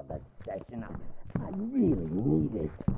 need another session. I, I really need it.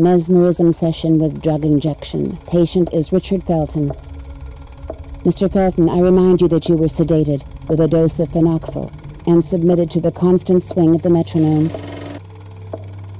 Mesmerism session with drug injection. Patient is Richard Felton. Mr. Felton, I remind you that you were sedated with a dose of phenoxyl and submitted to the constant swing of the metronome.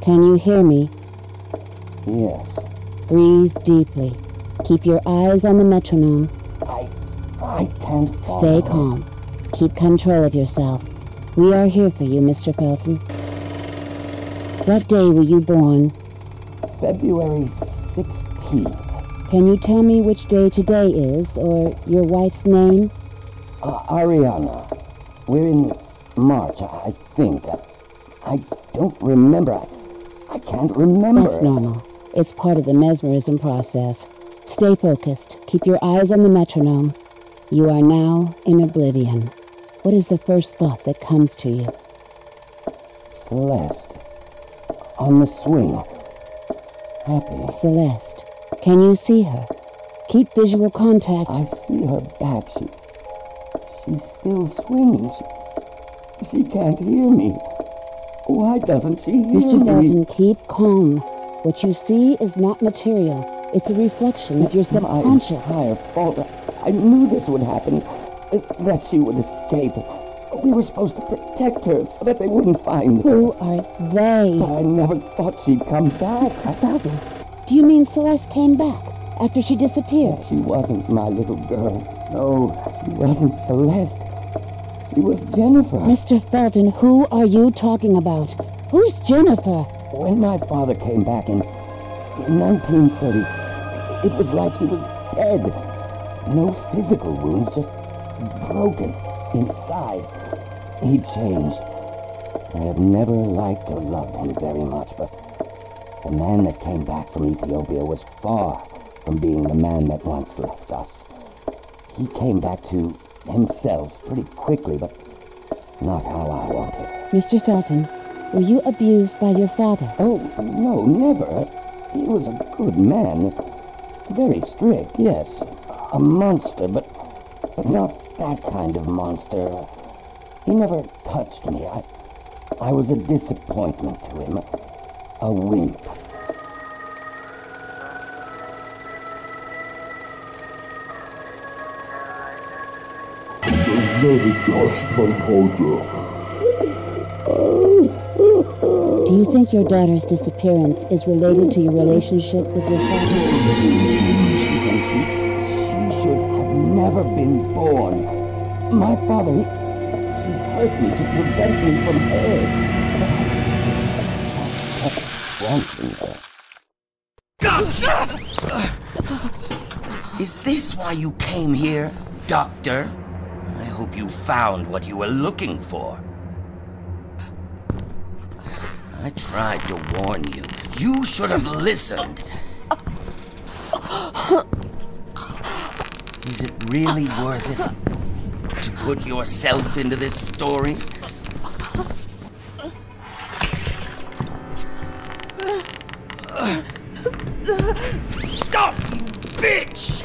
Can you hear me? Yes. Breathe deeply. Keep your eyes on the metronome. I. I can't. Stay calm. Keep control of yourself. We are here for you, Mr. Felton. What day were you born? February 16th. Can you tell me which day today is, or your wife's name? Uh, Arianna. We're in March, I think. I, don't remember. I, I can't remember. That's normal. It's part of the mesmerism process. Stay focused. Keep your eyes on the metronome. You are now in oblivion. What is the first thought that comes to you? Celeste. On the swing. Celeste. Can you see her? Keep visual contact. I see her back. She, she's still swinging. She, she can't hear me. Why doesn't she hear Mr. me? Felton, keep calm. What you see is not material. It's a reflection of your It's my subconscious. entire fault. I knew this would happen. That she would escape. We were supposed to protect her so that they wouldn't find her. Who are they? But I never thought she'd come back. Felton, do you mean Celeste came back after she disappeared? She wasn't my little girl. No, she wasn't Celeste. She was Jennifer. Mr. Felton, who are you talking about? Who's Jennifer? When my father came back in, in 1930, it was like he was dead. No physical wounds, just broken inside. He changed. I have never liked or loved him very much, but the man that came back from Ethiopia was far from being the man that once left us. He came back to himself pretty quickly, but not how I wanted. Mr. Felton, were you abused by your father? Oh, no, never. He was a good man. Very strict, yes. A monster, but, but not that kind of monster. He never touched me. I, I was a disappointment to him. A wimp. never touched my daughter. Do you think your daughter's disappearance is related to your relationship with your father? Never been born. My father, he, he hurt me to prevent me from her. Is this why you came here, Doctor? I hope you found what you were looking for. I tried to warn you. You should have listened. Is it really worth it to put yourself into this story? Stop, you bitch!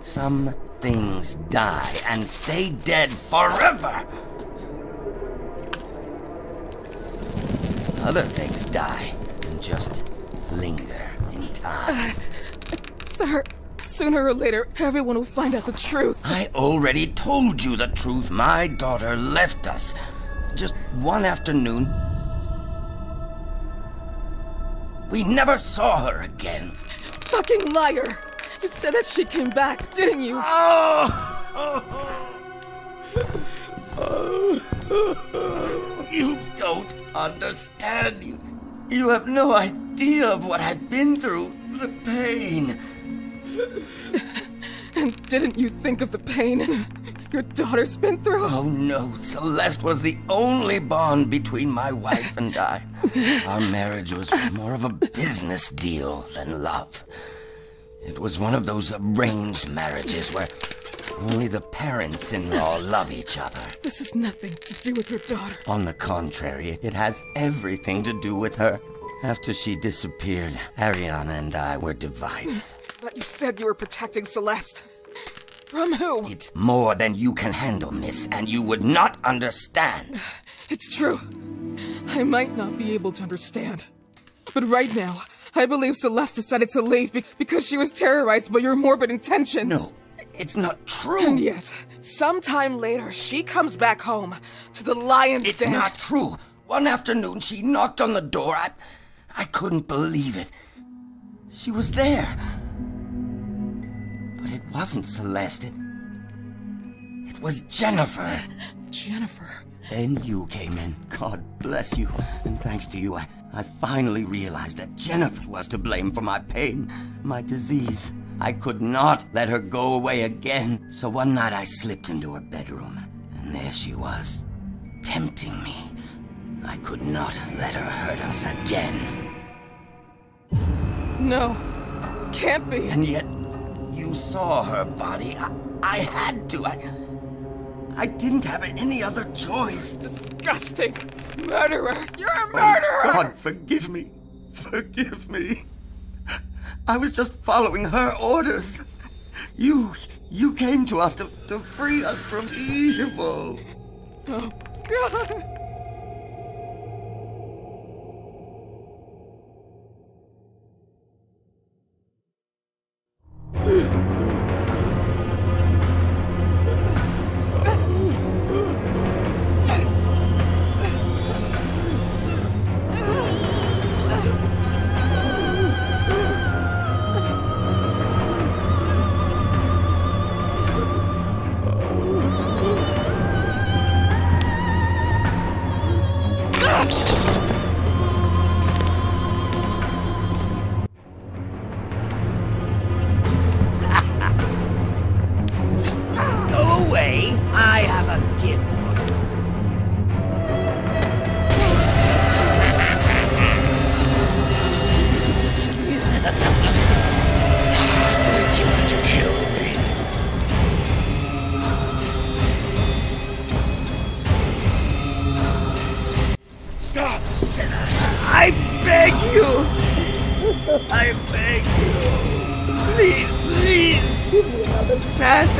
Some things die and stay dead forever. Other things die and just linger in time. Sir, sooner or later, everyone will find out the truth. I already told you the truth. My daughter left us just one afternoon. We never saw her again. Fucking liar! You said that she came back, didn't you? You don't understand. You, you have no idea of what I've been through. The pain. And didn't you think of the pain your daughter's been through? Oh no, Celeste was the only bond between my wife and I. Our marriage was more of a business deal than love. It was one of those arranged marriages where only the parents in law love each other. This has nothing to do with your daughter. On the contrary, it has everything to do with her. After she disappeared, Arianna and I were divided. But you said you were protecting Celeste. From who? It's more than you can handle, miss, and you would not understand. It's true. I might not be able to understand. But right now, I believe Celeste decided to leave be- because she was terrorized by your morbid intentions. No, it's not true. And yet, sometime later, she comes back home to the lion's den. It's den. not true. One afternoon, she knocked on the door. I, I couldn't believe it. She was there. But it wasn't Celeste. It, it was Jennifer. Jennifer. Then you came in. God bless you. And thanks to you, I, I finally realized that Jennifer was to blame for my pain, my disease. I could not let her go away again. So one night I slipped into her bedroom, and there she was, tempting me. I could not let her hurt us again. No. Can't be. And yet, you saw her body. I, I had to. I, I didn't have any other choice. Disgusting. Murderer. You're a Oh, murderer. God, forgive me. Forgive me. I was just following her orders. You, you came to us to, to free us from evil. Oh, God. You. Please,